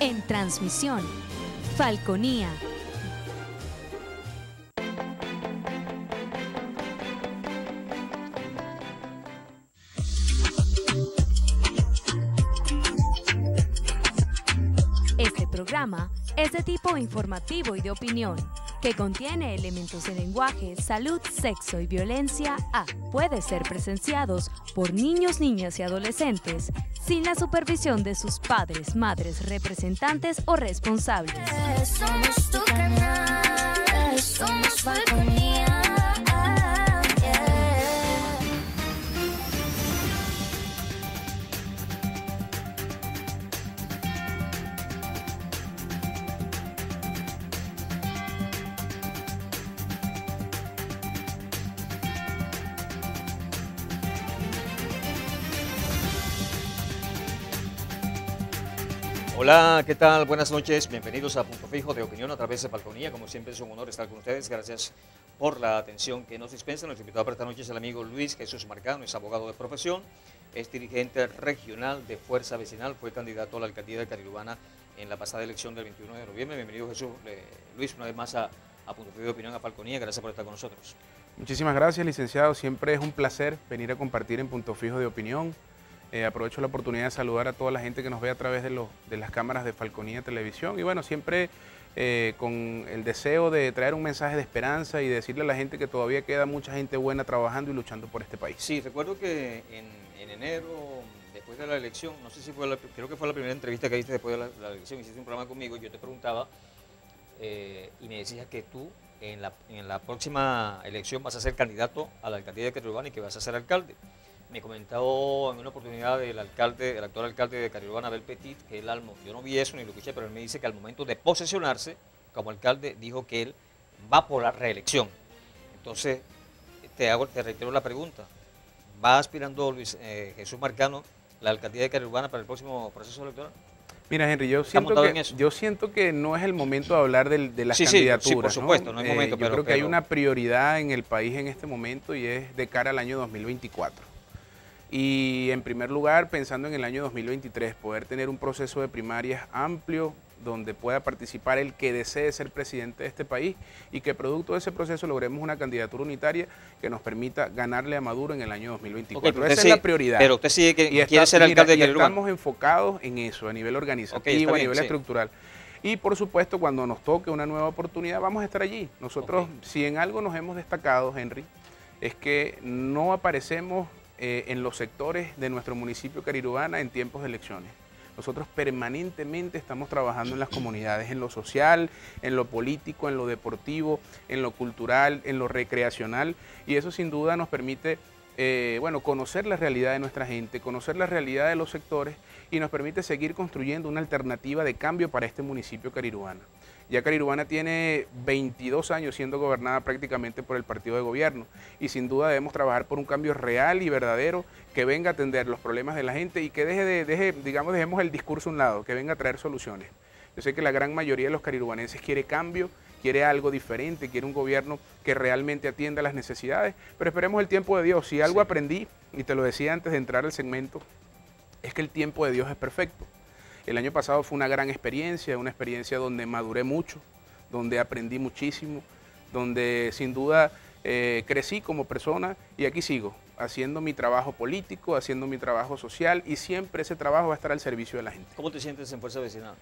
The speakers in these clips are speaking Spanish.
En transmisión, Falconía. Este programa es de tipo informativo y de opinión, que contiene elementos de lenguaje, salud, sexo y violencia A. Puede ser presenciados por niños, niñas y adolescentes sin la supervisión de sus padres, madres, representantes o responsables. Somos tu canal, somos. Hola, ¿qué tal? Buenas noches, bienvenidos a Punto Fijo de Opinión a través de Falconía. Como siempre es un honor estar con ustedes, gracias por la atención que nos dispensan. Nuestro invitado para esta noche es el amigo Luis Jesús Marcano, es abogado de profesión, es dirigente regional de Fuerza Vecinal, fue candidato a la alcaldía de Carilubana en la pasada elección del 21 de noviembre. Bienvenido Jesús, eh, Luis, una vez más a, a Punto Fijo de Opinión a Falconía, gracias por estar con nosotros. Muchísimas gracias, licenciado. Siempre es un placer venir a compartir en Punto Fijo de Opinión. Eh, aprovecho la oportunidad de saludar a toda la gente que nos ve a través de, los- de las cámaras de Falconía Televisión. Y bueno, siempre eh, con el deseo de traer un mensaje de esperanza y decirle a la gente que todavía queda mucha gente buena trabajando y luchando por este país. Sí, recuerdo que en, en enero, después de la elección, no sé si fue la, creo que fue la primera entrevista que hiciste después de la, elección, hiciste un programa conmigo y yo te preguntaba eh, y me decías que tú en la, en la próxima elección vas a ser candidato a la alcaldía de Carilubana y que vas a ser alcalde. Me comentó en una oportunidad el alcalde, el actual alcalde de Carilubana, Abel Petit, que él, al yo no vi eso ni lo escuché, pero él me dice que al momento de posesionarse como alcalde dijo que él va por la reelección. Entonces, te hago, te reitero la pregunta. ¿Va aspirando Luis eh, Jesús Marcano la alcaldía de Carilubana para el próximo proceso electoral? Mira, Henry, yo ¿Está siento, que, yo siento que no es el momento de hablar del- de las Sí, sí, sí, por candidaturas. supuesto, no es momento, yo pero- creo que hay una prioridad en el país en este momento y es de cara al año 2024. Y en primer lugar, pensando en el año 2023, poder tener un proceso de primarias amplio donde pueda participar el que desee ser presidente de este país y que producto de ese proceso logremos una candidatura unitaria que nos permita ganarle a Maduro en el año 2024. Ok, pero Esa es la prioridad. Pero usted sigue que Y quiere ser mira, alcalde de y estamos enfocados en eso, a nivel organizativo, Ok, está a nivel sí. estructural. Y por supuesto, cuando nos toque una nueva oportunidad, vamos a estar allí. Nosotros, si en algo nos hemos destacado, Henry, es que no aparecemos eh, en los sectores de nuestro municipio Carirubana en tiempos de elecciones. Nosotros permanentemente estamos trabajando en las comunidades, en lo social, en lo político, en lo deportivo, en lo cultural, en lo recreacional, y eso sin duda nos permite eh, bueno, conocer la realidad de nuestra gente, conocer la realidad de los sectores y nos permite seguir construyendo una alternativa de cambio para este municipio carirubana. Ya Carirubana tiene 22 años siendo gobernada prácticamente por el partido de gobierno y sin duda debemos trabajar por un cambio real y verdadero que venga a atender los problemas de la gente y que deje de, deje, digamos, dejemos el discurso a un lado, que venga a traer soluciones. Yo sé que la gran mayoría de los carirubanenses quiere cambio, quiere algo diferente, quiere un gobierno que realmente atienda las necesidades, pero esperemos el tiempo de Dios. Si algo Sí. aprendí, y te lo decía antes de entrar al segmento, es que el tiempo de Dios es perfecto. El año pasado fue una gran experiencia, una experiencia donde maduré mucho, donde aprendí muchísimo, donde sin duda eh, crecí como persona y aquí sigo, haciendo mi trabajo político, haciendo mi trabajo social y siempre ese trabajo va a estar al servicio de la gente. ¿Cómo te sientes en Fuerza Vecinal?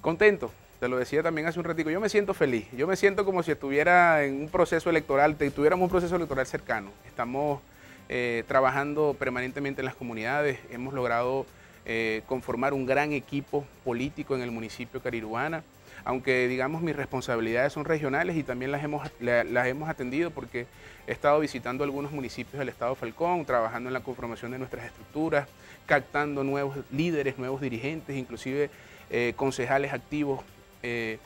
Contento, te lo decía también hace un ratico, yo me siento feliz, yo me siento como si estuviera en un proceso electoral, tuviéramos un proceso electoral cercano. Estamos eh, trabajando permanentemente en las comunidades, hemos logrado eh, conformar un gran equipo político en el municipio Carirubana, aunque digamos mis responsabilidades son regionales y también las hemos, la- las hemos atendido porque he estado visitando algunos municipios del estado de Falcón, trabajando en la conformación de nuestras estructuras, captando nuevos líderes, nuevos dirigentes, inclusive eh, concejales activos eh,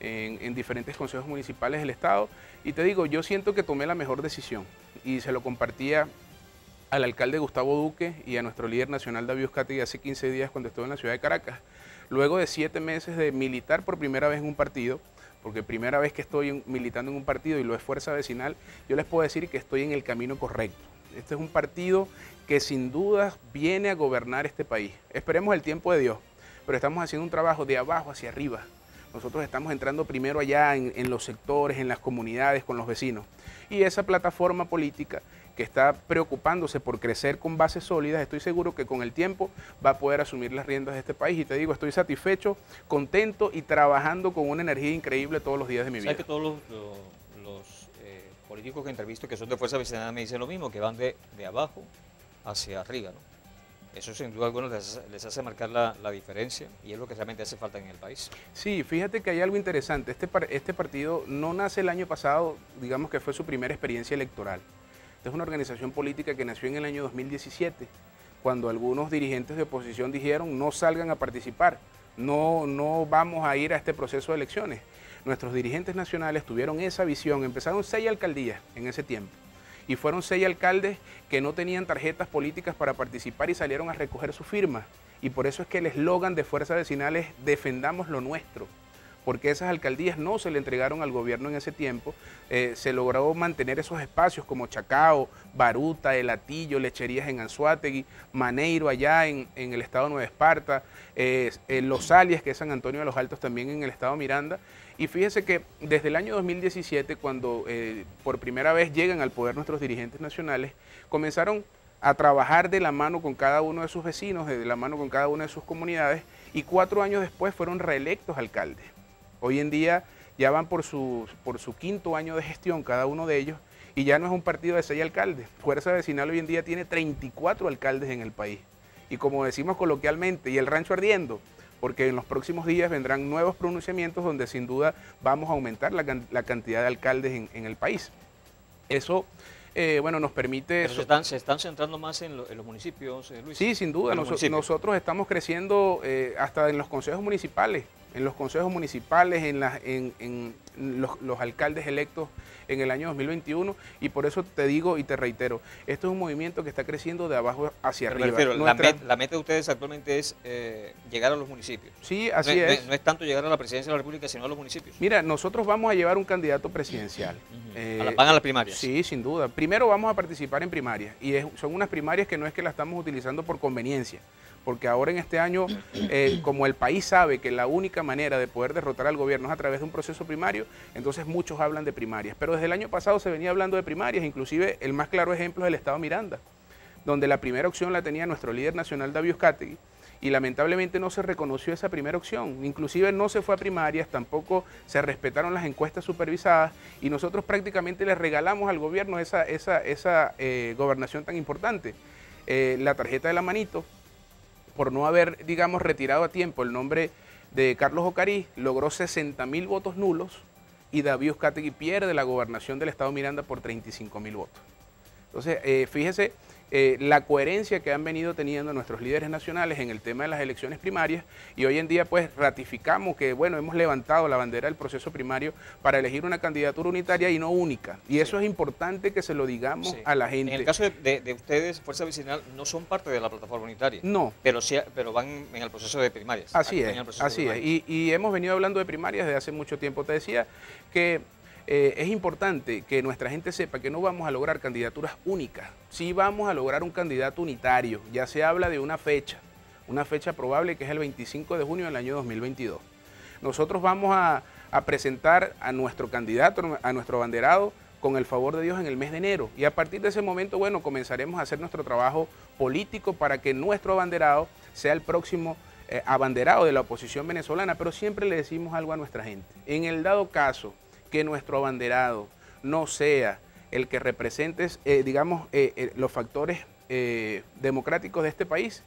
en diferentes consejos municipales del estado. Y te digo, yo siento que tomé la mejor decisión y se lo compartía al alcalde Gustavo Duque y a nuestro líder nacional David Oscati hace 15 días cuando estuve en la ciudad de Caracas. Luego de siete meses de militar por primera vez en un partido, porque primera vez que estoy militando en un partido y lo es Fuerza Vecinal, yo les puedo decir que estoy en el camino correcto. Este es un partido que sin duda viene a gobernar este país. Esperemos el tiempo de Dios. pero estamos haciendo un trabajo de abajo hacia arriba. Nosotros estamos entrando primero allá en los sectores, en las comunidades, con los vecinos. Y esa plataforma política que está preocupándose por crecer con bases sólidas, estoy seguro que con el tiempo va a poder asumir las riendas de este país. Y te digo, estoy satisfecho, contento y trabajando con una energía increíble todos los días de mi vida. ¿Sabes que todos los, los- los, eh, políticos que entrevisto que son de Fuerza Vecinal me dicen lo mismo, que van de, de abajo hacia arriba, ¿no? Eso sin duda alguna les, hace- les hace marcar la, la diferencia y es lo que realmente hace falta en el país. Sí, fíjate que hay algo interesante. Este, este partido no nace el año pasado, digamos que fue su primera experiencia electoral. Esta es una organización política que nació en el año 2017, cuando algunos dirigentes de oposición dijeron no salgan a participar, no, no vamos a ir a este proceso de elecciones. Nuestros dirigentes nacionales tuvieron esa visión, empezaron seis alcaldías en ese tiempo y fueron seis alcaldes que no tenían tarjetas políticas para participar y salieron a recoger su firma. Y por eso es que el eslogan de Fuerza Vecinal es defendamos lo nuestro, porque esas alcaldías no se le entregaron al gobierno en ese tiempo. Eh, se logró mantener esos espacios como Chacao, Baruta, El Atillo, Lecherías en Anzuategui, Maneiro allá en, el estado Nueva Esparta, eh, eh, Los Alias, que es San Antonio de los Altos también en el estado Miranda. Y fíjese que desde el año 2017, cuando por primera vez llegan al poder nuestros dirigentes nacionales, comenzaron a trabajar de la mano con cada uno de sus vecinos, de la mano con cada una de sus comunidades, y cuatro años después fueron reelectos alcaldes. Hoy en día ya van por su, por su quinto año de gestión cada uno de ellos, y ya no es un partido de seis alcaldes. Fuerza Vecinal hoy en día tiene 34 alcaldes en el país. Y como decimos coloquialmente, y el rancho ardiendo, porque en los próximos días vendrán nuevos pronunciamientos donde sin duda vamos a aumentar la, la cantidad de alcaldes en, en el país. Eso, eh, bueno, nos permite... Pero se están, se están centrando más en, lo- en los municipios, eh, Luis. Sí, sin duda. Nosotros estamos creciendo eh, hasta en los consejos municipales, en los consejos municipales, en, las- en- en los, los alcaldes electos en el año 2021 y por eso te digo y te reitero, esto es un movimiento que está creciendo de abajo hacia Pero arriba. refiero, la, met- la meta de ustedes actualmente es eh, llegar a los municipios. Sí, así no es. no es tanto llegar a la presidencia de la República, sino a los municipios. Mira, nosotros vamos a llevar un candidato presidencial. Eh, A la- van a las primarias. Sí, sin duda. Primero vamos a participar en primarias y es- son unas primarias que no es que las estamos utilizando por conveniencia, porque ahora en este año, eh, como el país sabe que la única manera de poder derrotar al gobierno es a través de un proceso primario, entonces muchos hablan de primarias. Pero desde el año pasado se venía hablando de primarias, inclusive el más claro ejemplo es el Estado Miranda, donde la primera opción la tenía nuestro líder nacional David Uzcategui, y lamentablemente no se reconoció esa primera opción. Inclusive no se fue a primarias, tampoco se respetaron las encuestas supervisadas y nosotros prácticamente le regalamos al gobierno esa, eh, gobernación tan importante. Eh, la tarjeta de la manito, por no haber, digamos, retirado a tiempo el nombre de Carlos Ocarí, logró 60 mil votos nulos y David Uzcategui pierde la gobernación del Estado Miranda por 35 mil votos. Entonces, eh, fíjese eh, la coherencia que han venido teniendo nuestros líderes nacionales en el tema de las elecciones primarias y hoy en día pues ratificamos que, bueno, hemos levantado la bandera del proceso primario para elegir una candidatura unitaria y no única. Y eso es importante que se lo digamos Sí. a la gente. En el caso de, de- de ustedes, Fuerza Vecinal, no son parte de la plataforma unitaria. No, Pero, sí, pero van en el proceso de primarias. Así es, así es. Y, y hemos venido hablando de primarias desde hace mucho tiempo. Te decía que eh, es importante que nuestra gente sepa que no vamos a lograr candidaturas únicas, sí vamos a lograr un candidato unitario. Ya se habla de una fecha, una fecha probable que es el 25 de junio del año 2022. Nosotros vamos a, presentar a nuestro candidato, a nuestro abanderado, con el favor de Dios en el mes de enero. Y a partir de ese momento, bueno, comenzaremos a hacer nuestro trabajo político para que nuestro abanderado sea el próximo eh, abanderado de la oposición venezolana, pero siempre le decimos algo a nuestra gente. En el dado caso que nuestro abanderado no sea el que represente, eh, digamos, eh, eh, los factores democráticos de este país,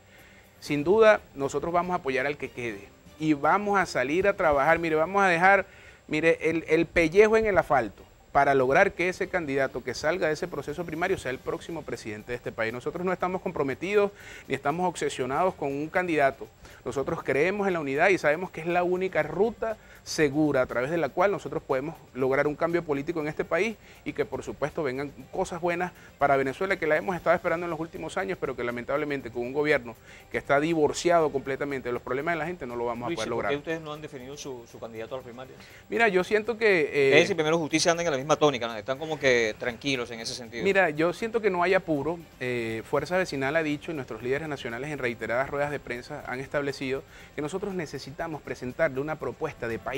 sin duda nosotros vamos a apoyar al que quede y vamos a salir a trabajar. Mire, vamos a dejar, mire, el pellejo en el asfalto para lograr que ese candidato que salga de ese proceso primario sea el próximo presidente de este país. Nosotros no estamos comprometidos ni estamos obsesionados con un candidato. Nosotros creemos en la unidad y sabemos que es la única ruta segura a través de la cual nosotros podemos lograr un cambio político en este país y que por supuesto vengan cosas buenas para Venezuela que la hemos estado esperando en los últimos años, pero que lamentablemente con un gobierno que está divorciado completamente de los problemas de la gente no lo vamos a poder ¿por qué lograr. ustedes no han definido su, su candidato a las primarias? Mira, yo siento que... eh, es decir, primero justicia anda en la misma misma tónica, ¿no? están como que tranquilos en ese sentido. Mira, yo siento que no hay apuro. Eh, Fuerza Vecinal ha dicho y nuestros líderes nacionales en reiteradas ruedas de prensa han establecido que nosotros necesitamos presentarle una propuesta de país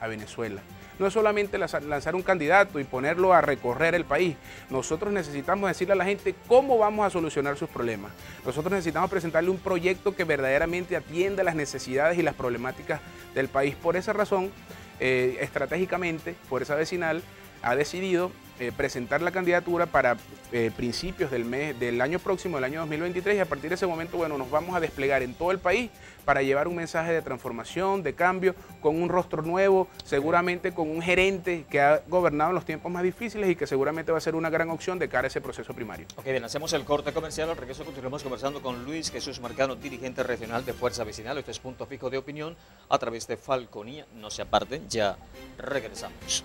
a Venezuela. No es solamente lanzar- un candidato y ponerlo a recorrer el país. Nosotros necesitamos decirle a la gente cómo vamos a solucionar sus problemas. Nosotros necesitamos presentarle un proyecto que verdaderamente atienda las necesidades y las problemáticas del país. Por esa razón, eh, estratégicamente, Fuerza Vecinal ha decidido eh, presentar la candidatura para eh, principios del mes del año próximo, del año 2023, y a partir de ese momento, bueno, nos vamos a desplegar en todo el país para llevar un mensaje de transformación, de cambio, con un rostro nuevo, seguramente con un gerente que ha gobernado en los tiempos más difíciles y que seguramente va a ser una gran opción de cara a ese proceso primario. Ok, bien, hacemos el corte comercial. Al regreso continuamos conversando con Luis Jesús Marcano, dirigente regional de Fuerza Vecinal. Este es punto fijo de opinión a través de Falconía. No se aparten, ya regresamos.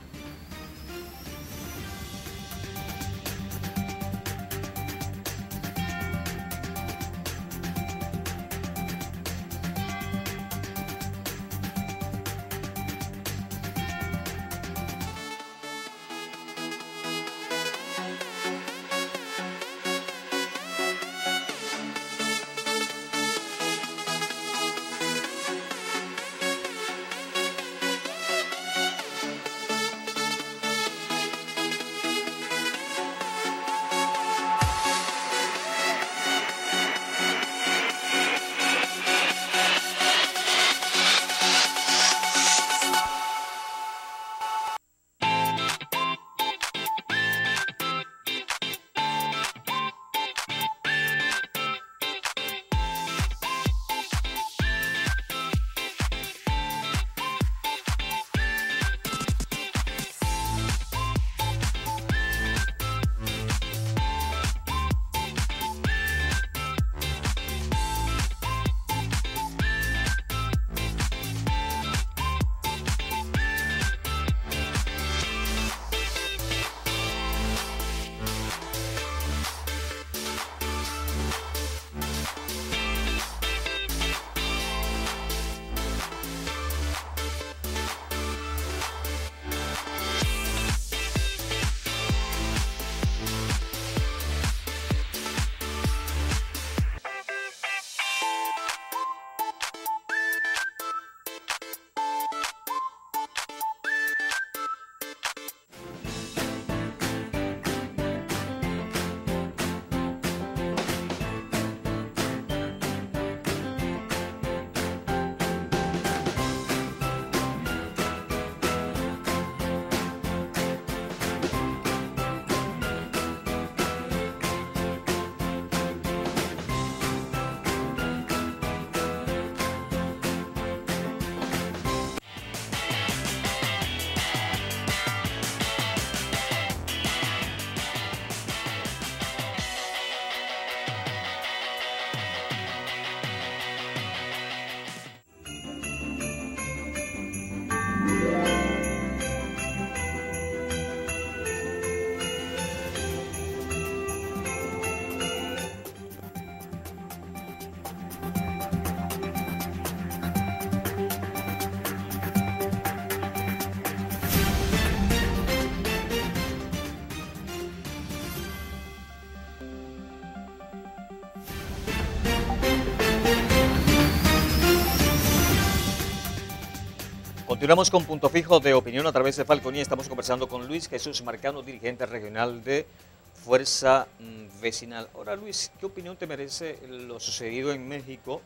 Continuamos con punto fijo de opinión a través de Falconía. Estamos conversando con Luis Jesús Marcano, dirigente regional de Fuerza mm, Vecinal. Ahora, Luis, ¿qué opinión te merece lo sucedido en México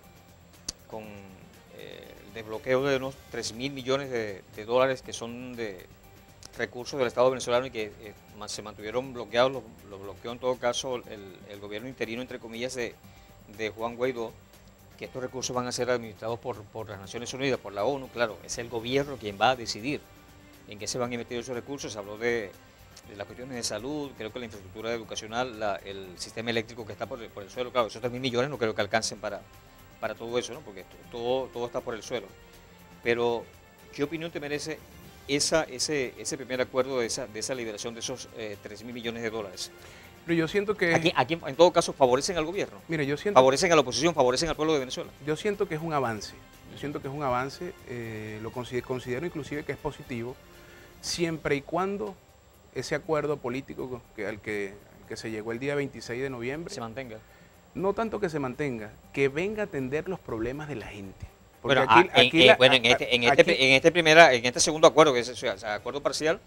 con eh, el desbloqueo de unos 3 mil millones de, dólares que son de recursos del Estado venezolano y que eh, se mantuvieron bloqueados? Lo, lo bloqueó en todo caso el, gobierno interino, entre comillas, de Juan Guaidó que estos recursos van a ser administrados por, por las Naciones Unidas, por la ONU, claro, es el gobierno quien va a decidir en qué se van a invertir esos recursos. Se habló de, las cuestiones de salud, creo que la infraestructura educacional, el sistema eléctrico que está por el, suelo, claro, esos 3 mil millones no creo que alcancen para, para todo eso, ¿no? porque todo, todo está por el suelo. Pero, ¿qué opinión te merece ese, ese primer acuerdo de esa, de esa liberación de esos eh, 3 mil millones de dólares? Pero yo siento que... Aquí, aquí, en todo caso, favorecen al gobierno, Mira, yo siento, favorecen a la oposición, favorecen al pueblo de Venezuela. yo siento que es un avance. Yo siento que es un avance, eh, lo consider- considero inclusive que es positivo, siempre y cuando ese acuerdo político que, al, que, al que se llegó el día 26 de noviembre, Se mantenga. no tanto que se mantenga, que venga a atender los problemas de la gente. Porque Bueno, aquí- ah, en, aquí en- la- bueno, en a- este, en, aquí- este, en este primera, en este segundo acuerdo, que es o sea, acuerdo parcial,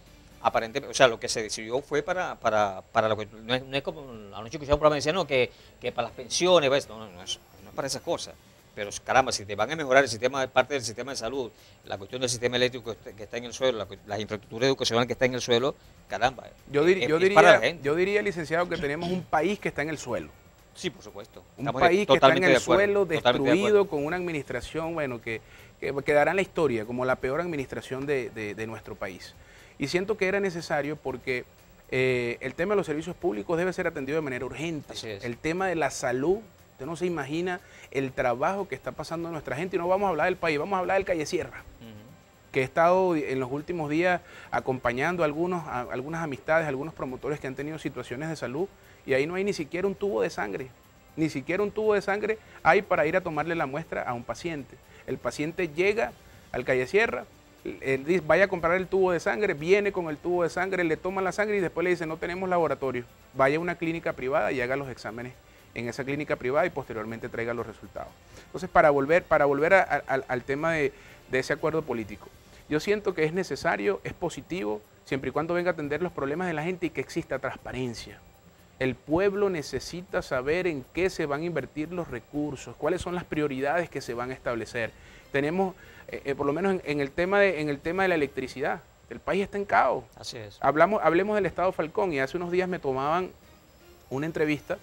aparentemente, o sea, lo que se decidió fue para, para, para lo que no es, no es como anoche escuchaba un programa y decía, no, que, que para las pensiones, pues, no, no, no es, no es para esas cosas. Pero caramba, si te van a mejorar el sistema, parte del sistema de salud, la cuestión del sistema eléctrico que está- en el suelo, la, las infraestructuras educacionales que está en el suelo, caramba. yo, dir- es- yo es para la diría, gente. yo diría, licenciado, que tenemos un país que está en el suelo. Sí, por supuesto. Un Estamos país que está en el de suelo, de destruido, con una administración, bueno, que, que quedará en la historia como la peor administración de- de nuestro país. Y siento que era necesario porque eh, el tema de los servicios públicos debe ser atendido de manera urgente. El tema de la salud, usted no se imagina el trabajo que está pasando nuestra gente. Y no vamos a hablar del país, vamos a hablar del Calle Sierra que he estado en los últimos días acompañando a algunos, a algunas amistades, a algunos promotores que han tenido situaciones de salud y ahí no hay ni siquiera un tubo de sangre, ni siquiera un tubo de sangre hay para ir a tomarle la muestra a un paciente. El paciente llega al calle Sierra, él dice, vaya a comprar el tubo de sangre, viene con el tubo de sangre, le toman la sangre y después le dice no tenemos laboratorio, vaya a una clínica privada y haga los exámenes en esa clínica privada y posteriormente traiga los resultados. Entonces, para volver, para volver al tema de, de ese acuerdo político, yo siento que es necesario, es positivo, siempre y cuando venga a atender los problemas de la gente y que exista transparencia. El pueblo necesita saber en qué se van a invertir los recursos, cuáles son las prioridades que se van a establecer. Tenemos, eh, eh, por lo menos en, en el tema de, en el tema de la electricidad, el país está en caos. Así es. Hablamos, hablemos del Estado Falcón y hace unos días me tomaban una entrevista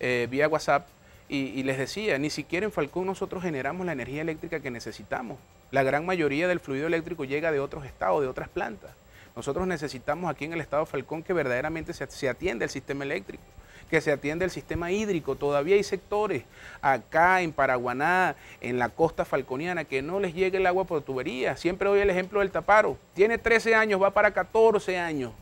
eh, vía WhatsApp y, y les decía, ni siquiera en Falcón nosotros generamos la energía eléctrica que necesitamos. La gran mayoría del fluido eléctrico llega de otros estados, de otras plantas. Nosotros necesitamos aquí en el Estado Falcón que verdaderamente se, se atienda el sistema eléctrico, que se atienda el sistema hídrico. Todavía hay sectores acá en Paraguaná, en la costa falconiana, que no les llega el agua por tubería. Siempre doy el ejemplo del Taparo. Tiene 13 años, va para 14 años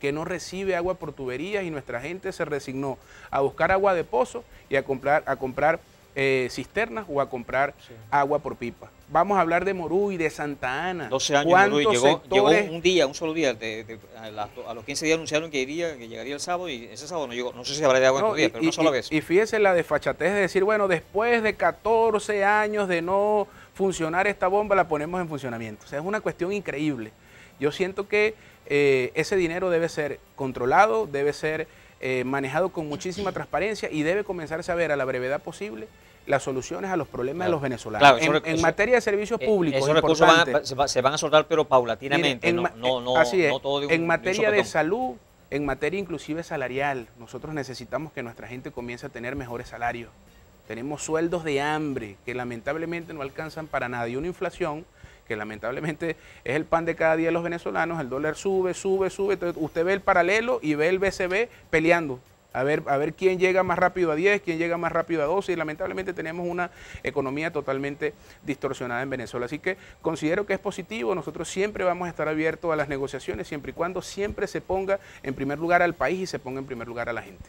que no recibe agua por tuberías y nuestra gente se resignó a buscar agua de pozo y a comprar, a comprar eh, cisternas o a comprar Sí. agua por pipa. Vamos a hablar de Moruy, de Santa Ana. 12 años ¿Cuántos duró y llegó, un día, un solo día. de- de- a, los 15 días anunciaron que iría, que llegaría el sábado y ese sábado no llegó. No sé si habrá de agua en No, estos días, y- pero y- una sola y- vez. Y fíjese la desfachatez de decir, bueno, después de 14 años de no funcionar esta bomba, la ponemos en funcionamiento. O sea, es una cuestión increíble. Yo siento que eh, ese dinero debe ser controlado, debe ser eh, manejado con muchísima transparencia y debe comenzarse a ver a la brevedad posible las soluciones a los problemas de los venezolanos. Claro, eso en, rec- en eso- materia de servicios Eh, públicos, esos recursos van a- importante. se, va- se van a soltar, pero paulatinamente. En no, ma- no, no, así es. no todo de un de en materia de salud, en materia inclusive salarial, nosotros necesitamos que nuestra gente comience a tener mejores salarios. Tenemos sueldos de hambre que lamentablemente no alcanzan para nada y una inflación que lamentablemente es el pan de cada día de los venezolanos, el dólar sube, sube, sube, entonces usted ve el paralelo y ve el BCB peleando. A ver, a ver quién llega más rápido a 10, quién llega más rápido a 12 y lamentablemente tenemos una economía totalmente distorsionada en Venezuela. Así que considero que es positivo, nosotros siempre vamos a estar abiertos a las negociaciones siempre y cuando siempre se ponga en primer lugar al país y se ponga en primer lugar a la gente.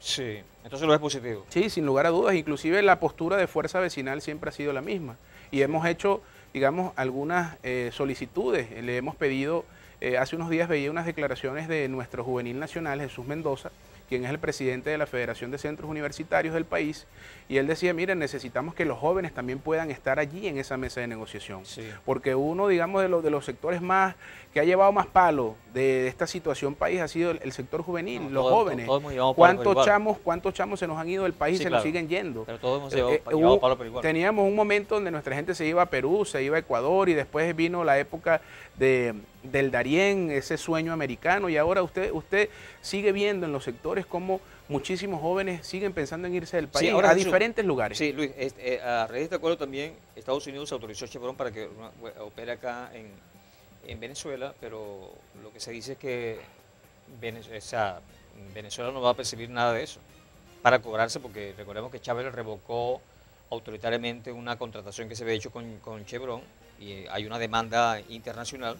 Sí, entonces lo es positivo. Sí, sin lugar a dudas. Inclusive la postura de fuerza vecinal siempre ha sido la misma. Y hemos hecho, digamos, algunas eh, solicitudes. Le hemos pedido, eh, hace unos días veía unas declaraciones de nuestro juvenil nacional, Jesús Mendoza, quien es el presidente de la Federación de Centros Universitarios del país, y él decía, miren, necesitamos que los jóvenes también puedan estar allí en esa mesa de negociación. Sí. Porque uno, digamos, de los, de los sectores más, que ha llevado más palo de, esta situación país ha sido el, el sector juvenil, No, los todo- jóvenes. todos por ¿Cuántos igual. chamos, ¿Cuántos chamos se nos han ido del país y se claro. nos siguen yendo? Pero todos hemos Eh, llevado, eh, llevado palo por igual. Teníamos un momento donde nuestra gente se iba a Perú, se iba a Ecuador y después vino la época de, del Darién, ese sueño americano y ahora usted, usted sigue viendo en los sectores como muchísimos jóvenes siguen pensando en irse del Sí, país ahora a Jesús, diferentes lugares. Sí, Luis, este, eh, a raíz de este acuerdo también Estados Unidos autorizó a Chevron para que opere acá en, en Venezuela, pero lo que se dice es que Venez- o sea, Venezuela no va a percibir nada de eso para cobrarse, porque recordemos que Chávez revocó autoritariamente una contratación que se había hecho con, Chevron y hay una demanda internacional.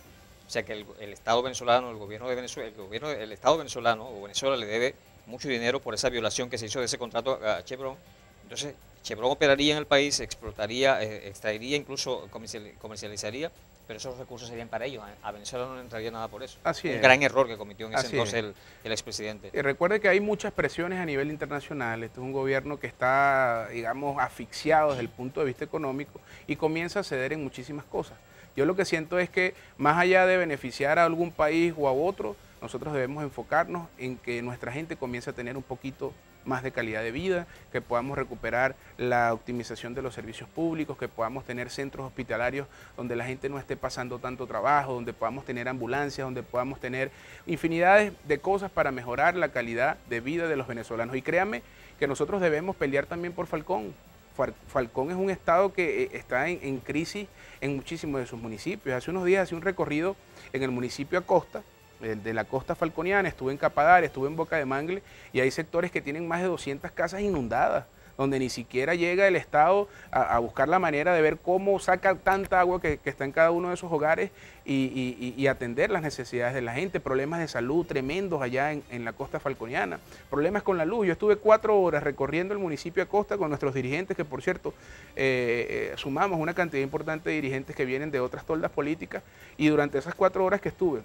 O sea que el, Estado venezolano, el gobierno de Venezuela, el gobierno, el Estado venezolano o Venezuela le debe mucho dinero por esa violación que se hizo de ese contrato a Chevron. Entonces, Chevron operaría en el país, explotaría, eh, extraería, incluso comercial- comercializaría pero esos recursos serían para ellos. A Venezuela no le entraría nada por eso. Así Un es. gran error que cometió en ese Así entonces es. el, el expresidente. Y recuerde que hay muchas presiones a nivel internacional. Este es un gobierno que está, digamos, asfixiado desde el punto de vista económico y comienza a ceder en muchísimas cosas. Yo lo que siento es que más allá de beneficiar a algún país o a otro, nosotros debemos enfocarnos en que nuestra gente comience a tener un poquito más de calidad de vida, que podamos recuperar la optimización de los servicios públicos, que podamos tener centros hospitalarios donde la gente no esté pasando tanto trabajo, donde podamos tener ambulancias, donde podamos tener infinidades de cosas para mejorar la calidad de vida de los venezolanos. Y créanme que nosotros debemos pelear también por Falcón. Fal- Falcón es un estado que eh, está en, crisis en muchísimos de sus municipios. Hace unos días hice un recorrido en el municipio Acosta, de la costa falconiana, estuve en Capadar, estuve en Boca de Mangle y hay sectores que tienen más de 200 casas inundadas, donde ni siquiera llega el Estado a, a buscar la manera de ver cómo saca tanta agua que, está en cada uno de esos hogares y, atender las necesidades de la gente, problemas de salud tremendos allá en, la costa falconiana, problemas con la luz. Yo estuve cuatro horas recorriendo el municipio Acosta con nuestros dirigentes, que por cierto, eh, eh, sumamos una cantidad importante de dirigentes que vienen de otras toldas políticas y durante esas cuatro horas que estuve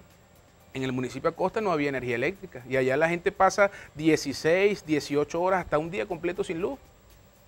en el municipio Acosta no había energía eléctrica y allá la gente pasa 16, 18 horas hasta un día completo sin luz.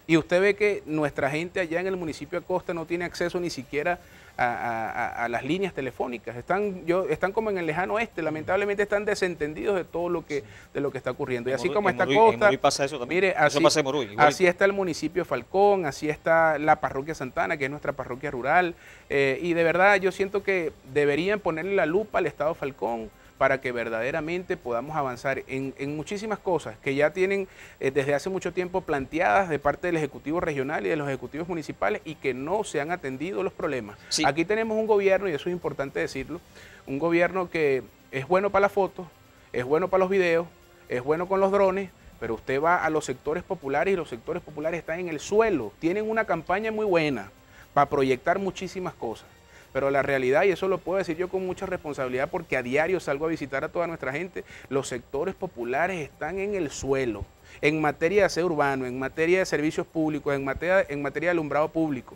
Y usted ve que nuestra gente allá en el municipio Acosta no tiene acceso ni siquiera a, a- a- las líneas telefónicas. Están, yo, están como en el lejano oeste, lamentablemente están desentendidos de todo lo que, de lo que está ocurriendo. Y así como está Costa, Moruy pasa eso también. mire, Eso así, pasa en Moruy, igualito. así está el municipio Falcón, así está la parroquia Santana, que es nuestra parroquia rural. eh, y de verdad yo siento que deberían ponerle la lupa al Estado Falcón para que verdaderamente podamos avanzar en, en muchísimas cosas que ya tienen eh, desde hace mucho tiempo planteadas de parte del Ejecutivo Regional y de los Ejecutivos Municipales y que no se han atendido los problemas. Sí. Aquí tenemos un gobierno, y eso es importante decirlo, un gobierno que es bueno para las fotos, es bueno para los videos, es bueno con los drones, pero usted va a los sectores populares y los sectores populares están en el suelo, tienen una campaña muy buena para proyectar muchísimas cosas. Pero la realidad, y eso lo puedo decir yo con mucha responsabilidad porque a diario salgo a visitar a toda nuestra gente, los sectores populares están en el suelo, en materia de aseo urbano, en materia de servicios públicos, en materia, en materia de alumbrado público.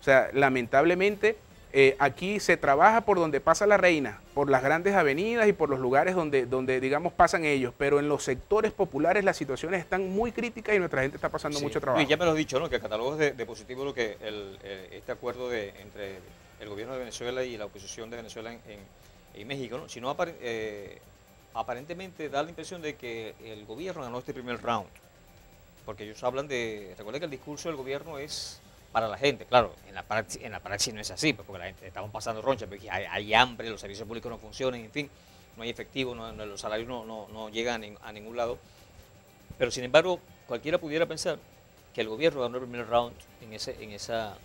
O sea, lamentablemente eh, aquí se trabaja por donde pasa la reina, por las grandes avenidas y por los lugares donde, donde, digamos, pasan ellos, pero en los sectores populares las situaciones están muy críticas y nuestra gente está pasando Sí. mucho trabajo. Y ya me lo has dicho, ¿no? Que el catálogo es de, de positivo lo que el, este acuerdo de, entre el gobierno de Venezuela y la oposición de Venezuela en, en- en México, ¿no? Sino eh, aparentemente da la impresión de que el gobierno ganó este primer round. Porque ellos hablan de. Recuerden que el discurso del gobierno es para la gente. Claro, en la praxis, en la praxis no es así, pues, porque la gente estamos pasando roncha, porque hay, hambre, los servicios públicos no funcionan, en fin, no hay efectivo, los salarios no, no- llegan a ningún lado. Pero sin embargo, cualquiera pudiera pensar que el gobierno ganó el primer round en ese, en esa,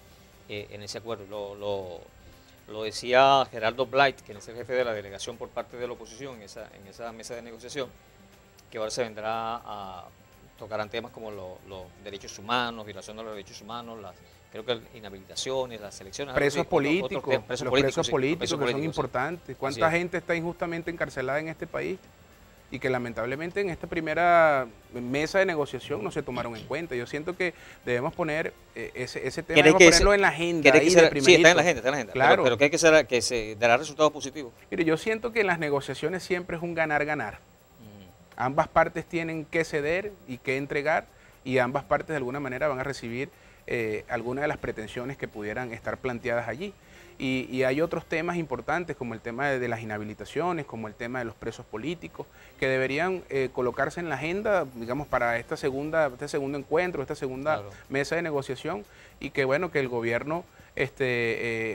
eh, en ese acuerdo. Lo, lo- lo decía Gerardo Blight, que es el jefe de la delegación por parte de la oposición en esa, en esa mesa de negociación, que ahora se vendrá a tocarán temas como lo- los derechos humanos, violación de los derechos humanos, las creo que inhabilitaciones, las elecciones, presos otros políticos, temas, presos los políticos, presos sí, políticos que son sí. importantes. ¿Cuánta gente está injustamente encarcelada en este país? Y que lamentablemente en esta primera mesa de negociación no se tomaron en cuenta. Yo siento que debemos poner eh, ese, ese tema, ¿Cree debemos que ponerlo en la agenda. ¿Cree que ahí de sí, está en la agenda, está en la agenda. Claro. Pero, pero que hay que ser que se dará resultados positivos. Mire, yo siento que en las negociaciones siempre es un ganar-ganar. Mm. Ambas partes tienen que ceder y que entregar y ambas partes de alguna manera van a recibir eh, algunas de las pretensiones que pudieran estar planteadas allí. Y, y hay otros temas importantes como el tema de, de las inhabilitaciones, como el tema de los presos políticos, que deberían eh, colocarse en la agenda, digamos, para esta segunda, este segundo encuentro, esta segunda Claro. mesa de negociación y que bueno, que el gobierno este,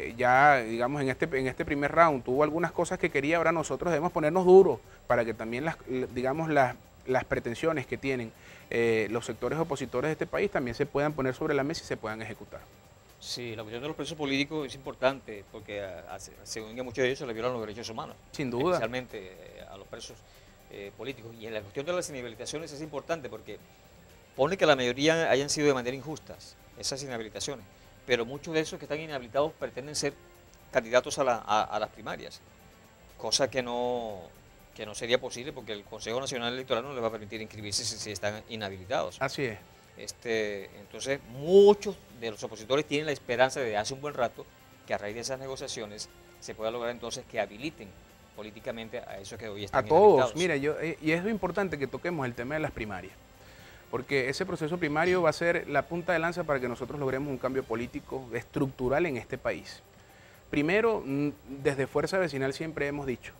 eh, ya, digamos, en este, en este primer round tuvo algunas cosas que quería, ahora nosotros debemos ponernos duros para que también las, digamos, las, las pretensiones que tienen eh, los sectores opositores de este país también se puedan poner sobre la mesa y se puedan ejecutar. Sí, la cuestión de los presos políticos es importante porque según que muchos de ellos se les violan los derechos humanos. Sin duda. Especialmente eh, a los presos eh, políticos. Y en la cuestión de las inhabilitaciones es importante porque pone que la mayoría hayan sido de manera injustas, esas inhabilitaciones. Pero muchos de esos que están inhabilitados pretenden ser candidatos a, la- a- a las primarias. Cosa que no, que no sería posible porque el Consejo Nacional Electoral no les va a permitir inscribirse si, si están inhabilitados. Así es. Este, entonces, muchos de los opositores tienen la esperanza de hace un buen rato que a raíz de esas negociaciones se pueda lograr entonces que habiliten políticamente a esos que hoy están A todos. Mira, yo, eh, y es lo importante que toquemos el tema de las primarias. Porque ese proceso primario va a ser la punta de lanza para que nosotros logremos un cambio político estructural en este país. Primero, desde Fuerza Vecinal siempre hemos dicho,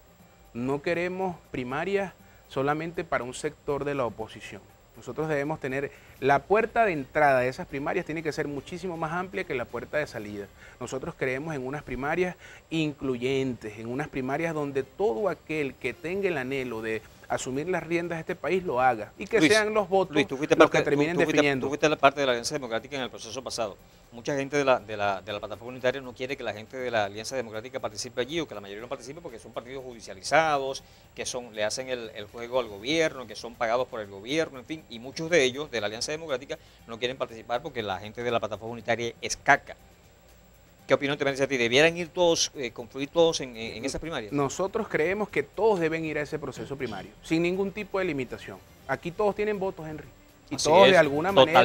no queremos primarias solamente para un sector de la oposición. Nosotros debemos tener la puerta de entrada de esas primarias tiene que ser muchísimo más amplia que la puerta de salida. Nosotros creemos en unas primarias incluyentes, en unas primarias donde todo aquel que tenga el anhelo de asumir las riendas de este país lo haga y que Luis, sean los votos Luis, fuiste los parte, que terminen tú- tú fuiste- definiendo. tú fuiste la parte de la Alianza Democrática en el proceso pasado. Mucha gente de la, de, la, de la plataforma unitaria no quiere que la gente de la Alianza Democrática participe allí o que la mayoría no participe porque son partidos judicializados, que son le hacen el, el juego al gobierno, que son pagados por el gobierno, en fin. Y muchos de ellos de la Alianza Democrática no quieren participar porque la gente de la plataforma unitaria es caca. ¿Qué opinión te merece a ti? ¿Debieran ir todos, eh, confluir todos en, en- esas primarias? Nosotros creemos que todos deben ir a ese proceso primario, sin ningún tipo de limitación. Aquí todos tienen votos, Henry. Y Así todos es, de alguna manera,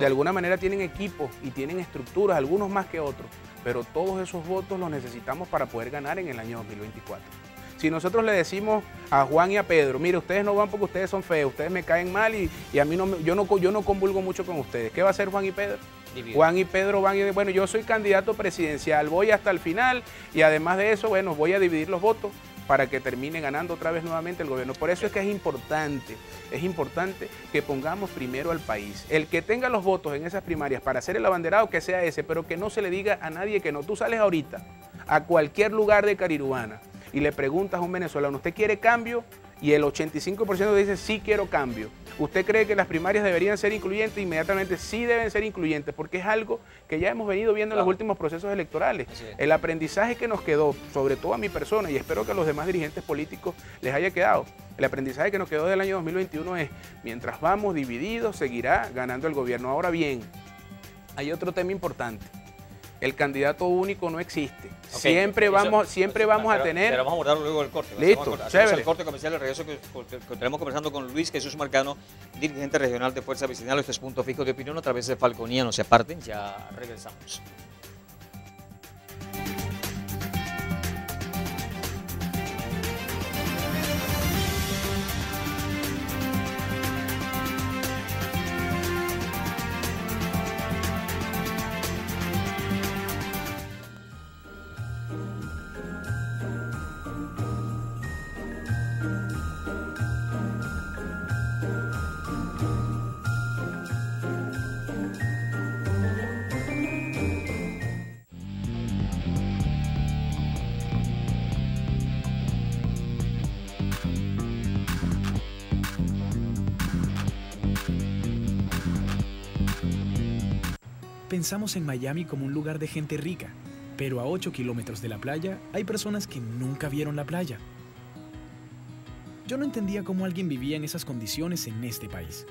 de alguna manera tienen equipos y tienen estructuras, algunos más que otros. Pero todos esos votos los necesitamos para poder ganar en el año 2024. Si nosotros le decimos a Juan y a Pedro, mire, ustedes no van porque ustedes son feos, ustedes me caen mal y, y a mí no, yo no, yo no convulgo mucho con ustedes. ¿Qué va a hacer Juan y Pedro? Juan y Pedro van y bueno, yo soy candidato presidencial, voy hasta el final y además de eso, bueno, voy a dividir los votos para que termine ganando otra vez nuevamente el gobierno. Por eso es que es importante, es importante que pongamos primero al país. El que tenga los votos en esas primarias para hacer el abanderado, que sea ese, pero que no se le diga a nadie que no. Tú sales ahorita a cualquier lugar de Carirubana y le preguntas a un venezolano, ¿usted quiere cambio? Y el 85% dice, sí quiero cambio. ¿Usted cree que las primarias deberían ser incluyentes? Inmediatamente sí deben ser incluyentes, porque es algo que ya hemos venido viendo en los últimos procesos electorales. El aprendizaje que nos quedó, sobre todo a mi persona, y espero que a los demás dirigentes políticos les haya quedado, el aprendizaje que nos quedó del año 2021 es, mientras vamos divididos, seguirá ganando el gobierno. Ahora bien, hay otro tema importante. El candidato único no existe. Ok, siempre eso- vamos, siempre eso- vamos a pero- tener... Pero vamos a abordarlo luego del corte. Listo, chévere. el corte comercial de regreso que, que- que tenemos conversando con Luis Jesús Marcano, dirigente regional de Fuerza Vecinal. Este es Punto Fijo de Opinión a través de Falconía. No se aparten, ya regresamos. Pensamos en Miami como un lugar de gente rica, pero a 8 kilómetros de la playa hay personas que nunca vieron la playa. Yo no entendía cómo alguien vivía en esas condiciones en este país.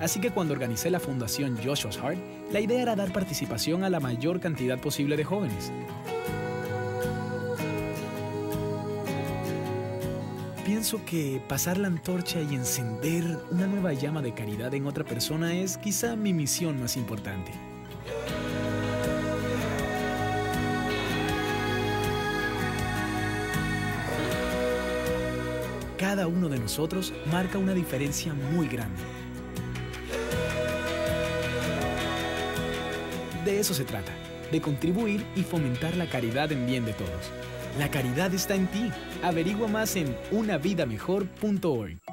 Así que cuando organicé la fundación Joshua's Heart, la idea era dar participación a la mayor cantidad posible de jóvenes. Pienso que pasar la antorcha y encender una nueva llama de caridad en otra persona es quizá mi misión más importante. Cada uno de nosotros marca una diferencia muy grande. De eso se trata, de contribuir y fomentar la caridad en bien de todos. La caridad está en ti. Averigua más en unavidamejor.org.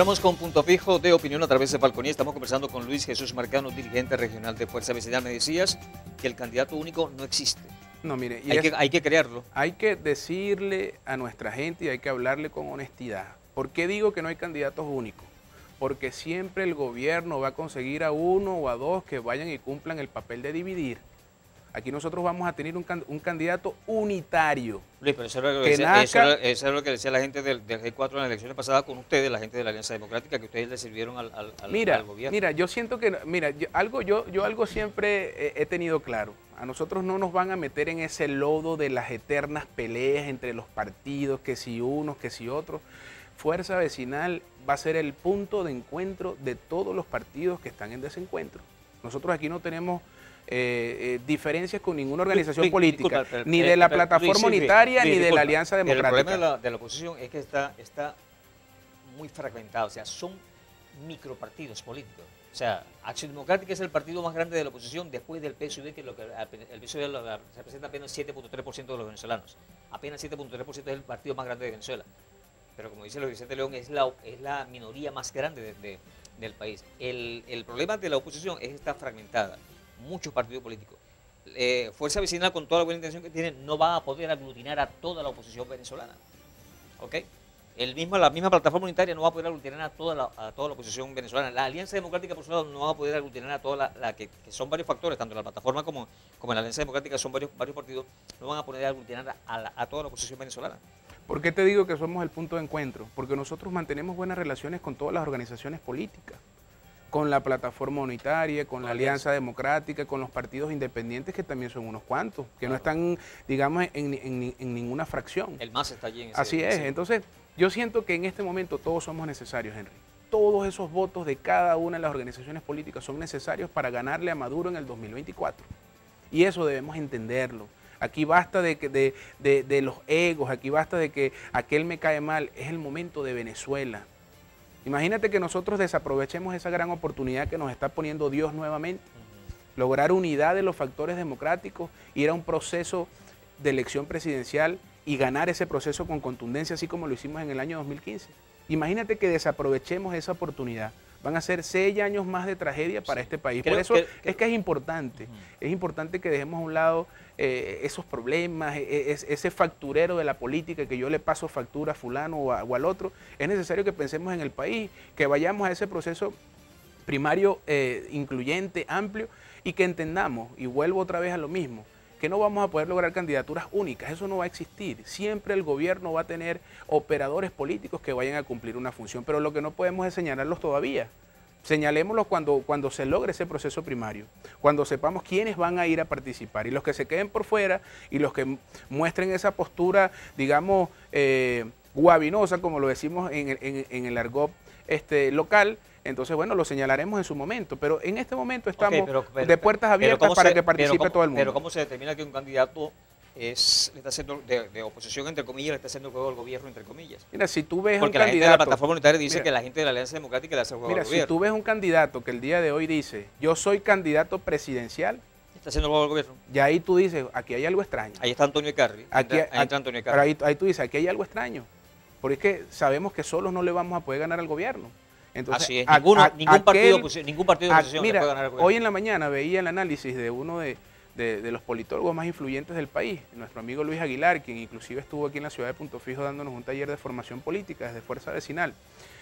Continuamos con Punto Fijo de Opinión a través de Falconía. Estamos conversando con Luis Jesús Marcano, dirigente regional de Fuerza Vecinal. Me decías que el candidato único no existe. No, mire, y Hay es- que, hay que crearlo. hay que decirle a nuestra gente y hay que hablarle con honestidad. ¿Por qué digo que no hay candidatos únicos? Porque siempre el gobierno va a conseguir a uno o a dos que vayan y cumplan el papel de dividir. Aquí nosotros vamos a tener un, can- un candidato unitario. Luis, pero eso era lo que, Que decía, eso nazca- era- eso era lo que decía la gente del, del G4 en las elecciones pasadas con ustedes, la gente de la Alianza Democrática, que ustedes le sirvieron al, al- al- Mira, al gobierno. mira, yo siento que, mira, yo, algo, yo, yo algo siempre he, he tenido claro. A nosotros no nos van a meter en ese lodo de las eternas peleas entre los partidos, que si unos, que si otros. Fuerza Vecinal va a ser el punto de encuentro de todos los partidos que están en desencuentro. Nosotros aquí no tenemos eh, eh, diferencias con ninguna organización política, pero- ni de la pero, plataforma unitaria ni de la Alianza Democrática. el problema de la, de la oposición es que está, está muy fragmentado, o sea, son micropartidos políticos. O sea, Acción Democrática es el partido más grande de la oposición después del PSUV, que lo que el PSUV lo- lo- representa apenas 7.3% de los venezolanos. Apenas 7.3% es el partido más grande de Venezuela. Pero como dice Luis Vicente León, es la, es la minoría más grande de- de- del país. El, el problema de la oposición es que está fragmentada. Muchos partidos políticos. Eh, Fuerza Vecinal, con toda la buena intención que tiene, no va a poder aglutinar a toda la oposición venezolana. ¿Ok? El mismo, la misma plataforma unitaria no va a poder aglutinar a toda la, a toda la oposición venezolana. La Alianza Democrática, por su lado, no va a poder aglutinar a toda la, la que, que son varios factores, tanto la plataforma como, como la Alianza Democrática, son varios, varios partidos, no van a poder aglutinar a, la- a toda la oposición venezolana. ¿Por qué te digo que somos el punto de encuentro? Porque nosotros mantenemos buenas relaciones con todas las organizaciones políticas, con la plataforma unitaria, con la Alianza Democrática, con los partidos independientes, que también son unos cuantos, que no están, digamos, en, en- en ninguna fracción. El MAS está allí en ese- Así es, entonces yo siento que en este momento todos somos necesarios, Henry. Todos esos votos de cada una de las organizaciones políticas son necesarios para ganarle a Maduro en el 2024. Y eso debemos entenderlo. Aquí basta de, que- de, de- de los egos, aquí basta de que aquel me cae mal. Es el momento de Venezuela. Imagínate que nosotros desaprovechemos esa gran oportunidad que nos está poniendo Dios nuevamente. Lograr unidad de los factores democráticos, ir a un proceso de elección presidencial y ganar ese proceso con contundencia, así como lo hicimos en el año 2015. Imagínate que desaprovechemos esa oportunidad. Van a ser seis años más de tragedia para este país. Creo Por eso es que es importante. Es importante que dejemos a un lado eh, esos problemas, e- e- es- ese facturero de la política que yo le paso factura a fulano o, a- o al otro. Es necesario que pensemos en el país, que vayamos a ese proceso primario eh, incluyente, amplio, y que entendamos, y vuelvo otra vez a lo mismo, que no vamos a poder lograr candidaturas únicas, eso no va a existir. Siempre el gobierno va a tener operadores políticos que vayan a cumplir una función, pero lo que no podemos es señalarlos todavía. Señalémoslos cuando, cuando se logre ese proceso primario, cuando sepamos quiénes van a ir a participar y los que se queden por fuera y los que muestren esa postura, digamos, eh, guabinosa, como lo decimos en el, en- el argot este, local, entonces, bueno, lo señalaremos en su momento, pero en este momento estamos Ok, pero- pero- de puertas pero abiertas ¿cómo para se- que pero participe cómo- todo el mundo. Pero ¿cómo se determina que un candidato es, le está haciendo de, de oposición, entre comillas, le está haciendo juego al gobierno, entre comillas? Mira, si tú ves Porque un la gente de la candidato, plataforma unitaria dice Mira. que la gente de la Alianza Democrática le hace el juego mira, al si gobierno. tú ves un candidato que el día de hoy dice, yo soy candidato presidencial, Está haciendo juego al gobierno. ya ahí tú dices, aquí hay algo extraño. Ahí está Antonio Carri. Aquí, entra, ahí entra Antonio pero Carri. ahí, ahí tú dices, aquí hay algo extraño. Porque es que sabemos que solos no le vamos a poder ganar al gobierno. Entonces, Así es. a- Ninguno- a- ningún, partido de aquel- oposición, ningún partido de a- oposición le mira, puede ganar hoy en la mañana veía el análisis de uno de, de- de los politólogos más influyentes del país, nuestro amigo Luis Aguilar, quien inclusive estuvo aquí en la ciudad de Punto Fijo dándonos un taller de formación política desde Fuerza Vecinal.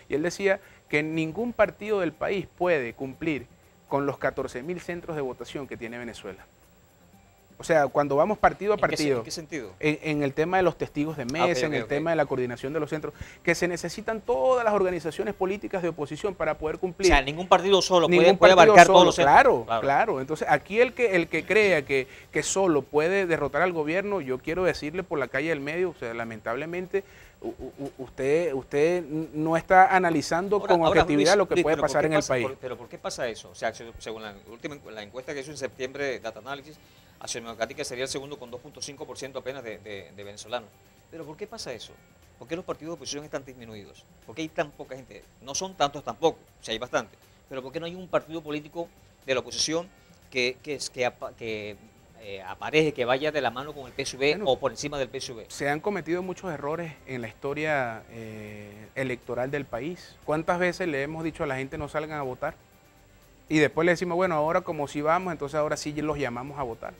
Y él decía que ningún partido del país puede cumplir con los 14 mil centros de votación que tiene Venezuela. O sea, cuando vamos partido a ¿En qué se- partido, ¿En qué sentido? en, en el tema de los testigos de mesa, Ah, en el tema de la coordinación de los centros, que se necesitan todas las organizaciones políticas de oposición para poder O cumplir. sea, ningún partido solo puede, Ningún puede partido abarcar solo, todos los centros. claro, claro, Entonces, aquí el que el que crea que, que solo puede derrotar al gobierno, yo quiero decirle por la calle del medio, o sea, lamentablemente usted usted no está analizando Ahora- con ahora, objetividad Luis, lo que puede pero ¿por pasar en el país. por- pero ¿por qué pasa eso? O sea, se- según la última la encuesta que hizo en septiembre Data Analysis, Acción Democrática sería el segundo con 2.5% apenas de, de- de venezolanos. Pero ¿por qué pasa eso? ¿Por qué los partidos de oposición están disminuidos? ¿Por qué hay tan poca gente? No son tantos tampoco, o sea, hay bastante. Pero ¿por qué no hay un partido político de la oposición que, que, que, que eh, apareje, que vaya de la mano con el PSV Bueno. o por encima del PSV. Se han cometido muchos errores en la historia eh, electoral del país. ¿Cuántas veces le hemos dicho a la gente no salgan a votar? Y después le decimos, bueno, ahora como si vamos, entonces ahora sí los llamamos a votar.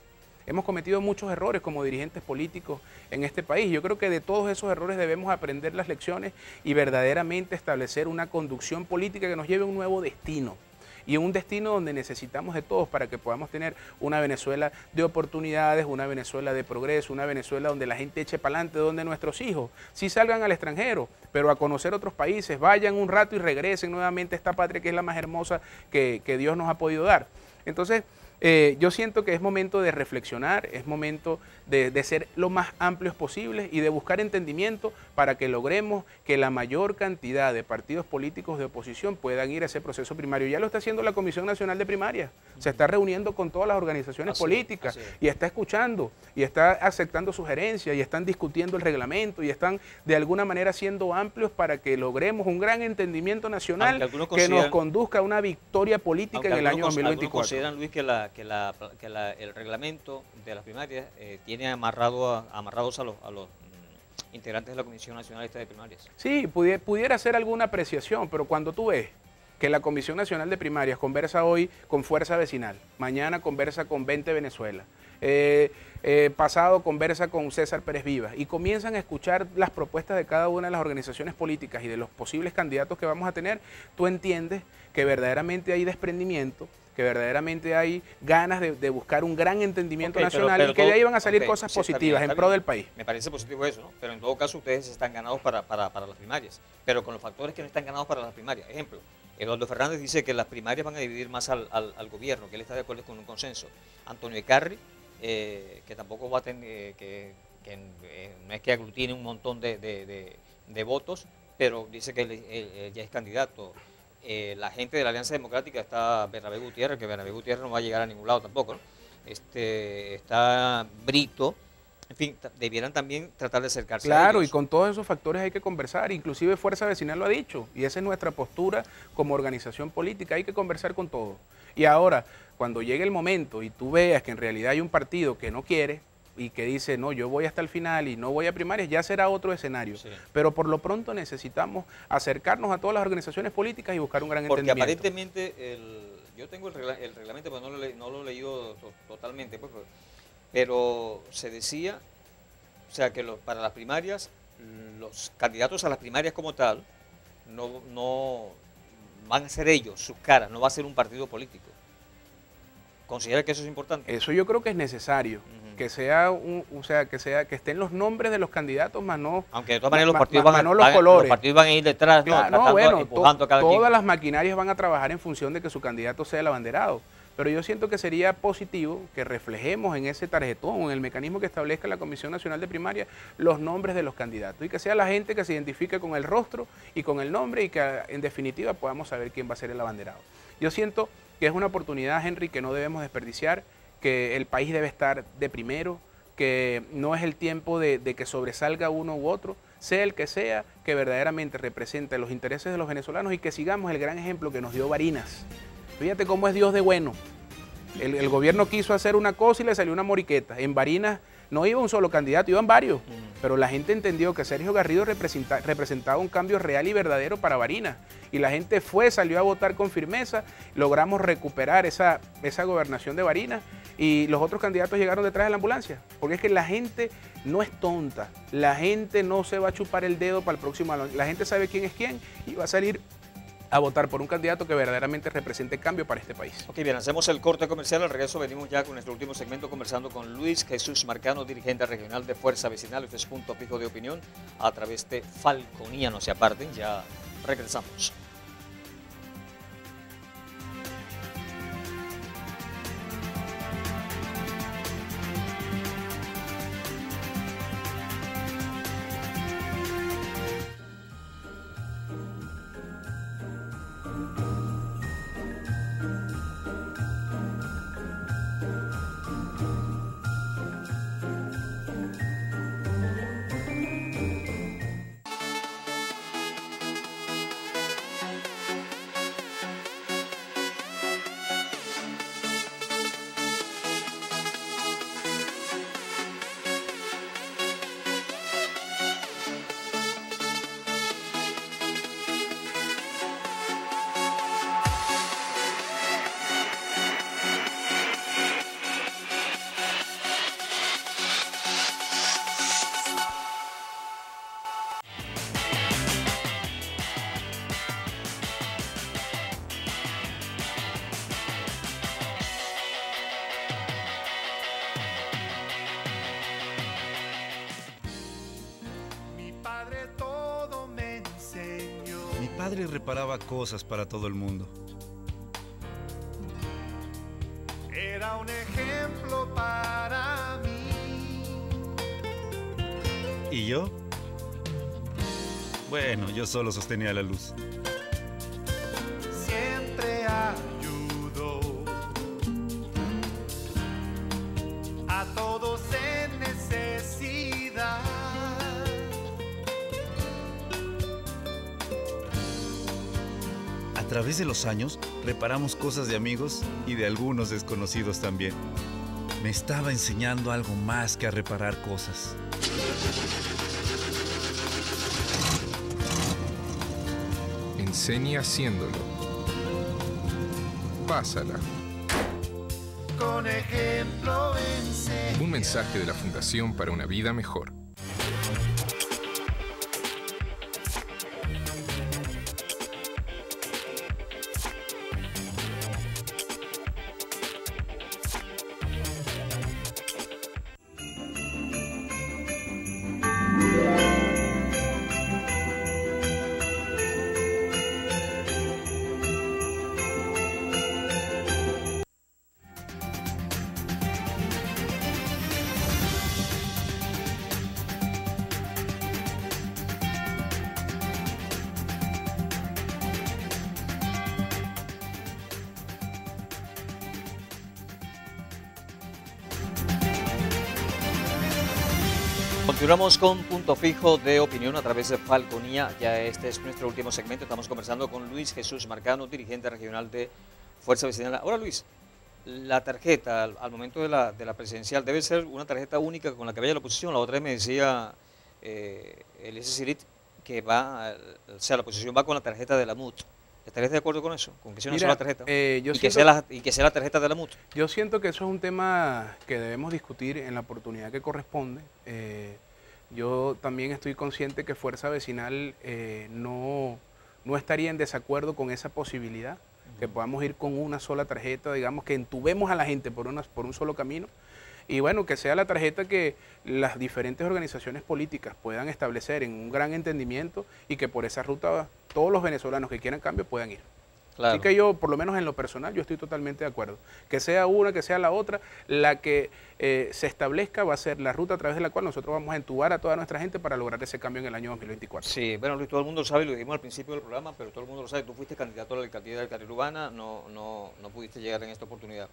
Hemos cometido muchos errores como dirigentes políticos en este país. Yo creo que de todos esos errores debemos aprender las lecciones y verdaderamente establecer una conducción política que nos lleve a un nuevo destino. Y un destino donde necesitamos de todos para que podamos tener una Venezuela de oportunidades, una Venezuela de progreso, una Venezuela donde la gente eche para adelante, donde nuestros hijos sí salgan al extranjero, pero a conocer otros países, vayan un rato y regresen nuevamente a esta patria que es la más hermosa que, que Dios nos ha podido dar. Entonces, eh, yo siento que es momento de reflexionar, es momento de, de ser lo más amplios posibles y de buscar entendimiento para que logremos que la mayor cantidad de partidos políticos de oposición puedan ir a ese proceso primario. Ya lo está haciendo la Comisión Nacional de Primaria, se está reuniendo con todas las organizaciones Así políticas así y está escuchando y está aceptando sugerencias y están discutiendo el reglamento y están de alguna manera siendo amplios para que logremos un gran entendimiento nacional que nos conduzca a una victoria política en el año algunos cons- algunos 2024. consideran, Luis, que, la, que, el reglamento de las primarias eh, tiene amarrado a- amarrados a los, a los mm, integrantes de la Comisión Nacional de Primarias. Sí, pudi- pudiera ser alguna apreciación, pero cuando tú ves que la Comisión Nacional de Primarias conversa hoy con Fuerza Vecinal, mañana conversa con 20 Venezuela, eh, eh, pasado conversa con César Pérez Vivas y comienzan a escuchar las propuestas de cada una de las organizaciones políticas y de los posibles candidatos que vamos a tener, tú entiendes que verdaderamente hay desprendimiento, que verdaderamente hay ganas de, de buscar un gran entendimiento nacional pero y que de todo- ahí van a salir cosas sí, está bien, positivas está en pro del país. Me parece positivo eso, ¿no? Pero en todo caso ustedes están ganados para, para, para las primarias, pero con los factores que no están ganados para las primarias. Ejemplo, Eduardo Fernández dice que las primarias van a dividir más al, al- al gobierno, que él está de acuerdo con un consenso. Antonio Ecarri, eh, que tampoco va a tener, que, que, eh, no es que aglutine un montón de, de- de- de votos, pero dice que él, él- él ya es candidato. Eh, la gente de la Alianza Democrática está Bernabé Gutiérrez, que Bernabé Gutiérrez no va a llegar a ningún lado tampoco, ¿no? Este, está Brito, en fin, debieran también tratar de acercarse a Claro, y ellos. con todos esos factores hay que conversar, inclusive Fuerza Vecinal lo ha dicho, y esa es nuestra postura como organización política, hay que conversar con todos. Y ahora, cuando llegue el momento y tú veas que en realidad hay un partido que no quiere y que dice, no, yo voy hasta el final y no voy a primarias, ya será otro escenario. Sí. Pero por lo pronto necesitamos acercarnos a todas las organizaciones políticas y buscar un gran Porque entendimiento. aparentemente, el, yo tengo el, regla- el reglamento, pero no lo, no lo he leído to- totalmente, pues, pero, pero se decía, o sea, que lo- para las primarias, los candidatos a las primarias como tal, no, no van a ser ellos, sus caras, no va a ser un partido político. ¿Considera que eso es importante? Eso yo creo que es necesario, Ujú. Que sea un, o sea, que sea que estén los nombres de los candidatos, más no Aunque de todas maneras los partidos, ma- van, a, los van colores. partidos van a ir detrás, ¿no? Claro, no, Tratando, bueno, to- cada todas quien. las maquinarias van a trabajar en función de que su candidato sea el abanderado. Pero yo siento que sería positivo que reflejemos en ese tarjetón, en el mecanismo que establezca la Comisión Nacional de Primaria, los nombres de los candidatos y que sea la gente que se identifique con el rostro y con el nombre y que en definitiva podamos saber quién va a ser el abanderado. Yo siento que es una oportunidad, Henry, que no debemos desperdiciar, que el país debe estar de primero, que no es el tiempo de, de que sobresalga uno u otro, sea el que sea, que verdaderamente represente los intereses de los venezolanos y que sigamos el gran ejemplo que nos dio Barinas. Fíjate cómo es Dios de bueno. El, el gobierno quiso hacer una cosa y le salió una moriqueta. En Barinas no iba un solo candidato, iban varios. Pero la gente entendió que Sergio Garrido representa- representaba un cambio real y verdadero para Barinas. Y la gente fue, salió a votar con firmeza, logramos recuperar esa, esa gobernación de Barinas y los otros candidatos llegaron detrás de la ambulancia. Porque es que la gente no es tonta, la gente no se va a chupar el dedo para el próximo año. La gente sabe quién es quién y va a salir a votar por un candidato que verdaderamente represente cambio para este país. Ok, bien, hacemos el corte comercial. Al regreso venimos ya con nuestro último segmento conversando con Luis Jesús Marcano, dirigente regional de Fuerza Vecinal. Este es punto fijo de opinión a través de Falconía. No se aparten, ya regresamos. Cosas para todo el mundo. Era un ejemplo para mí. ¿Y yo? Bueno, yo solo sostenía la luz. Través de los años, reparamos cosas de amigos y de algunos desconocidos también. Me estaba enseñando algo más que a reparar cosas. Enseña haciéndolo. Pásala. Con ejemplo enseña. Un mensaje de la Fundación para una vida mejor. Continuamos con Punto Fijo de Opinión a través de Falconía. Ya este es nuestro último segmento. Estamos conversando con Luis Jesús Marcano, dirigente regional de Fuerza Vecinal. Ahora, Luis, la tarjeta al, al momento de la, de la presidencial debe ser una tarjeta única con la que vaya la oposición. La otra vez me decía eh, el Cirit que va, o sea, la oposición va con la tarjeta de la MUT. ¿Estarías de acuerdo con eso? Con que sea una Mira, sola tarjeta. eh, yo y, que siento- sea la, y que sea la tarjeta de la MUT. Yo siento que eso es un tema que debemos discutir en la oportunidad que corresponde. Eh, yo también estoy consciente que Fuerza Vecinal eh, no, no estaría en desacuerdo con esa posibilidad, que podamos ir con una sola tarjeta, digamos, que entubemos a la gente por, una, por un solo camino. Y bueno, que sea la tarjeta que las diferentes organizaciones políticas puedan establecer en un gran entendimiento y que por esa ruta todos los venezolanos que quieran cambio puedan ir. Claro. Así que yo, por lo menos en lo personal, yo estoy totalmente de acuerdo. Que sea una, que sea la otra, la que eh, se establezca va a ser la ruta a través de la cual nosotros vamos a entubar a toda nuestra gente para lograr ese cambio en el año 2024. Sí, bueno, Luis, todo el mundo lo sabe, lo dijimos al principio del programa, pero todo el mundo lo sabe. Tú fuiste candidato a la alcaldía del Carril Urbana, no, no, no pudiste llegar en esta oportunidad.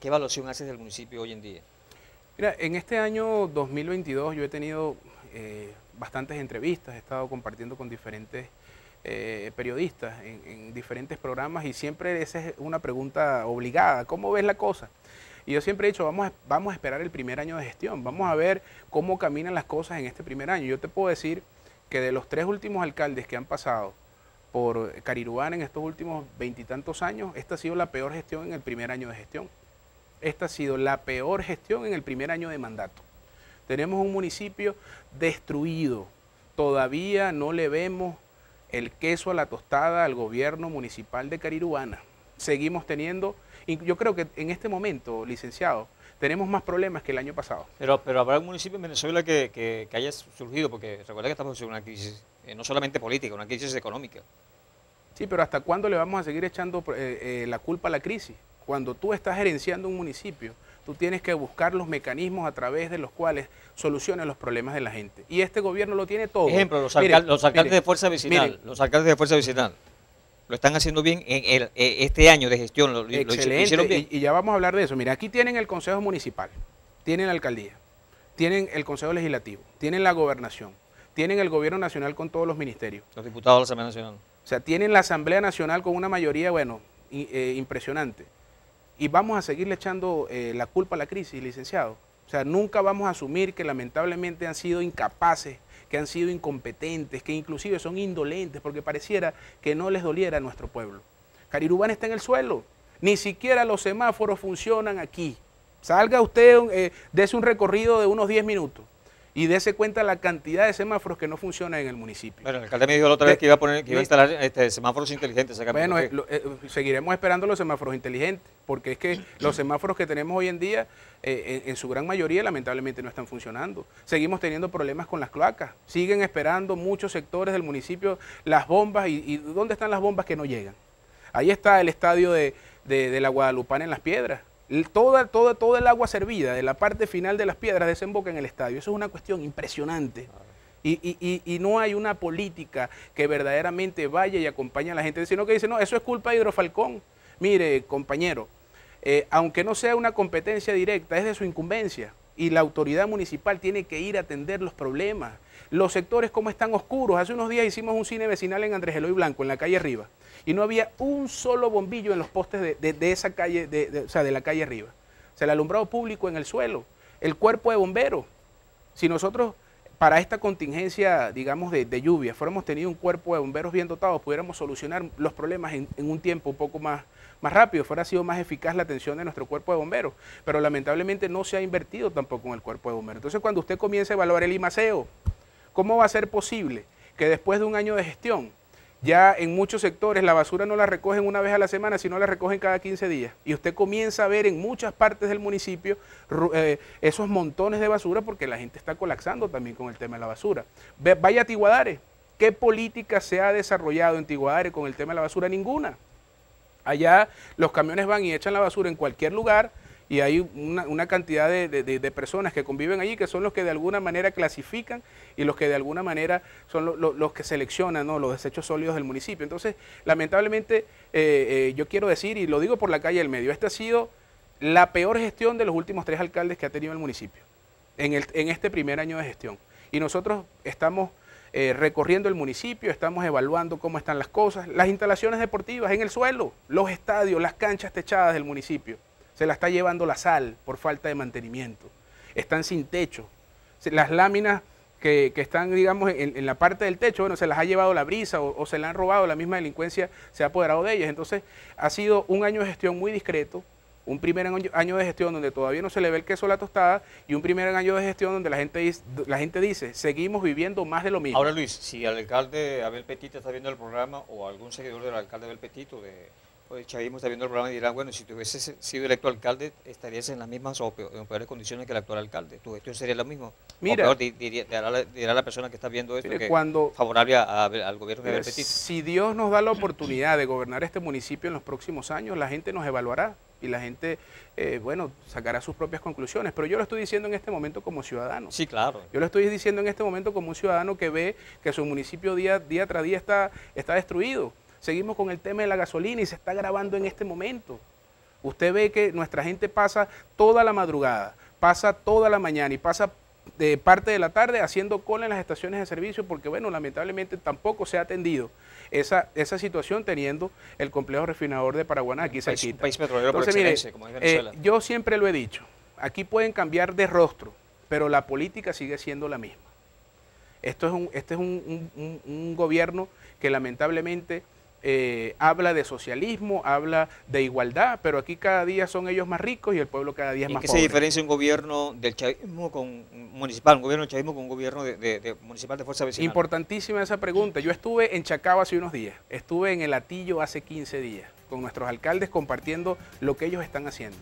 ¿Qué evaluación haces del municipio hoy en día? Mira, en este año 2022 yo he tenido eh, bastantes entrevistas, he estado compartiendo con diferentes eh, periodistas en, en diferentes programas y siempre esa es una pregunta obligada, ¿cómo ves la cosa? Y yo siempre he dicho, vamos a, vamos a esperar el primer año de gestión, vamos a ver cómo caminan las cosas en este primer año. Yo te puedo decir que de los tres últimos alcaldes que han pasado por Carirubán en estos últimos veintitantos años, esta ha sido la peor gestión en el primer año de gestión. Esta ha sido la peor gestión en el primer año de mandato. Tenemos un municipio destruido. Todavía no le vemos el queso a la tostada al gobierno municipal de Carirubana. Seguimos teniendo, y yo creo que en este momento, licenciado, tenemos más problemas que el año pasado. Pero, pero habrá un municipio en Venezuela que, que, que haya surgido, porque recuerda que estamos en una crisis, eh, no solamente política, una crisis económica. Sí, pero ¿hasta cuándo le vamos a seguir echando eh, eh, la culpa a la crisis? Cuando tú estás gerenciando un municipio, tú tienes que buscar los mecanismos a través de los cuales soluciones los problemas de la gente. Y este gobierno lo tiene todo. Ejemplo, los, alcal- los alcaldes de Fuerza Vecinal, los alcaldes de Fuerza Vecinal, lo están haciendo bien en el- eh, este año de gestión, lo, Excelente, hicieron bien. Y, y ya vamos a hablar de eso. Mira, aquí tienen el Consejo Municipal, tienen la alcaldía, tienen el Consejo Legislativo, tienen la gobernación, tienen el Gobierno Nacional con todos los ministerios. Los diputados de la Asamblea Nacional. O sea, tienen la Asamblea Nacional con una mayoría, bueno, eh, impresionante. Y vamos a seguirle echando eh, la culpa a la crisis, licenciado. O sea, nunca vamos a asumir que lamentablemente han sido incapaces, que han sido incompetentes, que inclusive son indolentes, porque pareciera que no les doliera a nuestro pueblo. Carirubán está en el suelo. Ni siquiera los semáforos funcionan aquí. Salga usted, eh, un recorrido de unos 10 minutos y dése cuenta la cantidad de semáforos que no funcionan en el municipio. Bueno, el alcalde me dijo la otra vez que iba a poner, que iba a instalar este, semáforos inteligentes. Bueno, eh, lo- eh, seguiremos esperando los semáforos inteligentes, porque es que los semáforos que tenemos hoy en día, eh, en, en su gran mayoría, lamentablemente no están funcionando. Seguimos teniendo problemas con las cloacas. Siguen esperando muchos sectores del municipio las bombas. ¿Y, y dónde están las bombas que no llegan? Ahí está el estadio de, de- de la Guadalupana en Las Piedras. Toda, toda, toda el agua servida de la parte final de las piedras desemboca en el estadio. Eso es una cuestión impresionante. Y, y- y- y no hay una política que verdaderamente vaya y acompañe a la gente, sino que dice, no, eso es culpa de Hidrofalcón. Mire, compañero, eh, aunque no sea una competencia directa, es de su incumbencia. Y la autoridad municipal tiene que ir a atender los problemas. Los sectores como están oscuros. Hace unos días hicimos un cine vecinal en Andrés Eloy Blanco, en la calle arriba. Y no había un solo bombillo en los postes de, de- de esa calle, de, o sea, de la calle arriba. O sea, el alumbrado público en el suelo. El cuerpo de bomberos. Si nosotros para esta contingencia, digamos, de, de lluvia, fuéramos tenido un cuerpo de bomberos bien dotado, pudiéramos solucionar los problemas en, un tiempo un poco más, más rápido, fuera sido más eficaz la atención de nuestro cuerpo de bomberos. Pero lamentablemente no se ha invertido tampoco en el cuerpo de bomberos. Entonces, cuando usted comienza a evaluar el IMACEO, ¿cómo va a ser posible que después de un año de gestión, ya en muchos sectores la basura no la recogen una vez a la semana, sino la recogen cada 15 días. Y usted comienza a ver en muchas partes del municipio eh, esos montones de basura porque la gente está colapsando también con el tema de la basura. Ve- vaya a Tiguadare. ¿Qué política se ha desarrollado en Tiguadare con el tema de la basura? Ninguna. Allá los camiones van y echan la basura en cualquier lugar y hay una, cantidad de, de- personas que conviven allí que son los que de alguna manera clasifican y los que de alguna manera son lo- lo- los que seleccionan ¿no? los desechos sólidos del municipio. Entonces, lamentablemente, eh, eh, yo quiero decir, y lo digo por la calle del medio, esta ha sido la peor gestión de los últimos tres alcaldes que ha tenido el municipio en, el- en este primer año de gestión. Y nosotros estamos eh, recorriendo el municipio, estamos evaluando cómo están las cosas, las instalaciones deportivas en el suelo, los estadios, las canchas techadas del municipio. Se la está llevando la sal por falta de mantenimiento. Están sin techo. Las láminas que, que están, digamos, en, en la parte del techo, bueno, se las ha llevado la brisa o, o se la han robado, la misma delincuencia se ha apoderado de ellas. Entonces, ha sido un año de gestión muy discreto, un primer año, de gestión donde todavía no se le ve el queso a la tostada y un primer año de gestión donde la gente, la gente dice, seguimos viviendo más de lo mismo. Ahora, Luis, si el alcalde Abel Petito está viendo el programa o algún seguidor del alcalde Abel Petito de, o de Chavismo está viendo el programa y dirán, bueno, si tú hubieses sido electo alcalde, estarías en las mismas o peor- en peores condiciones que el actual alcalde. ¿Tu gestión sería la misma? Mira. o peor, di- diría, dirá, la, dirá la persona que está viendo esto Mire, que cuando- favorable a- a Abel- al gobierno de Abel Petito. si Dios nos da la oportunidad de gobernar este municipio en los próximos años, la gente nos evaluará y la gente, eh, bueno, sacará sus propias conclusiones. Pero yo lo estoy diciendo en este momento como ciudadano. Sí, claro. Yo lo estoy diciendo en este momento como un ciudadano que ve que su municipio día, día tras día está, está destruido. Seguimos con el tema de la gasolina y se está grabando en este momento. Usted ve que nuestra gente pasa toda la madrugada, pasa toda la mañana y pasa de parte de la tarde haciendo cola en las estaciones de servicio porque, bueno, lamentablemente tampoco se ha atendido esa, esa situación teniendo el complejo refinador de Paraguaná aquí Un país- cerquita. país petrolero por Entonces, mire, como eh, yo siempre lo he dicho, aquí pueden cambiar de rostro, pero la política sigue siendo la misma. Esto es un, este es un, un- un- un gobierno que lamentablemente eh, habla de socialismo, habla de igualdad, pero aquí cada día son ellos más ricos y el pueblo cada día es ¿En más qué se pobre. diferencia un gobierno del chavismo con un municipal, un gobierno del chavismo con un gobierno de, de- de municipal de fuerza vecinal? Importantísima esa pregunta. Yo estuve en Chacao hace unos días, estuve en el Atillo hace 15 días, con nuestros alcaldes compartiendo lo que ellos están haciendo.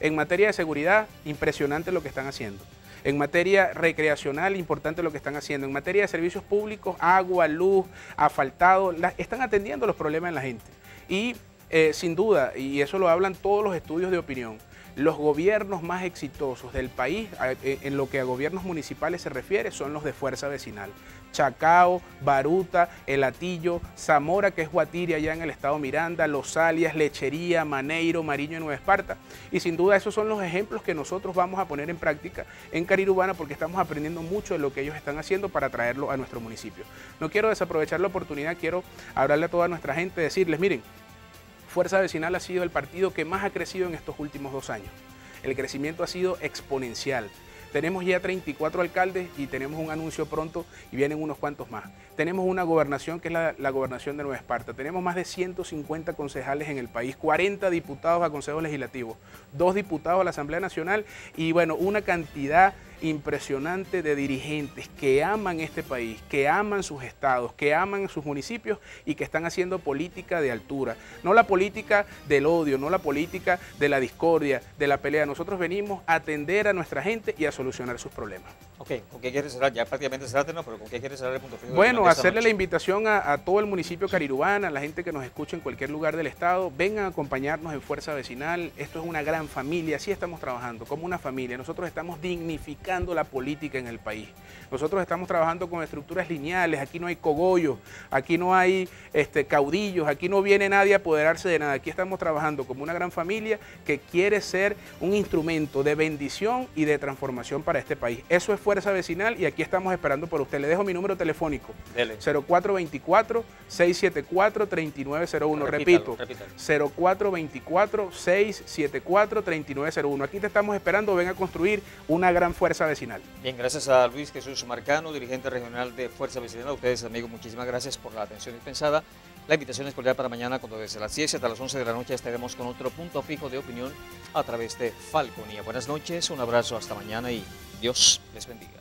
En materia de seguridad, impresionante lo que están haciendo. En materia recreacional, importante lo que están haciendo. En materia de servicios públicos, agua, luz, asfaltado, están atendiendo los problemas de la gente. Y eh, sin duda, y eso lo hablan todos los estudios de opinión, los gobiernos más exitosos del país, eh, en lo que a gobiernos municipales se refiere, son los de fuerza vecinal. Chacao, Baruta, El Atillo, Zamora, que es Guatiri allá en el estado Miranda, Los Alias, Lechería, Maneiro, Mariño y Nueva Esparta. Y sin duda esos son los ejemplos que nosotros vamos a poner en práctica en Carirubana porque estamos aprendiendo mucho de lo que ellos están haciendo para traerlo a nuestro municipio. No quiero desaprovechar la oportunidad, quiero hablarle a toda nuestra gente, decirles, miren, Fuerza Vecinal ha sido el partido que más ha crecido en estos últimos dos años. El crecimiento ha sido exponencial. Tenemos ya 34 alcaldes y tenemos un anuncio pronto y vienen unos cuantos más. Tenemos una gobernación que es la, gobernación de Nueva Esparta. Tenemos más de 150 concejales en el país, 40 diputados a consejos legislativos, dos diputados a la Asamblea Nacional y bueno, una cantidad impresionante de dirigentes que aman este país, que aman sus estados, que aman sus municipios y que están haciendo política de altura. No la política del odio, no la política de la discordia, de la pelea. Nosotros venimos a atender a nuestra gente y a solucionar sus problemas. Ok, ¿con qué quieres cerrar? Ya prácticamente cerraste, ¿no? Pero ¿con qué quieres cerrar el punto fijo? Bueno, hacerle la invitación a, a todo el municipio carirubana, a la gente que nos escucha en cualquier lugar del estado, vengan a acompañarnos en Fuerza Vecinal. Esto es una gran familia, así estamos trabajando, como una familia. Nosotros estamos dignificando la política en el país. Nosotros estamos trabajando con estructuras lineales, aquí no hay cogollos, aquí no hay este, caudillos, aquí no viene nadie a apoderarse de nada. Aquí estamos trabajando como una gran familia que quiere ser un instrumento de bendición y de transformación para este país. Eso es Fuerza Vecinal y aquí estamos esperando por usted. Le dejo mi número telefónico. Dele. 0424-674-3901. Repito, repítalo. 0424-674-3901. Aquí te estamos esperando, ven a construir una gran fuerza vecinal. Bien, gracias a Luis Jesús Marcano, dirigente regional de Fuerza Vecinal. A ustedes, amigos, muchísimas gracias por la atención dispensada. La invitación es cordial para mañana, cuando desde las 10 hasta las 11 de la noche estaremos con otro punto fijo de opinión a través de Falconía. Buenas noches, un abrazo, hasta mañana y Dios les bendiga.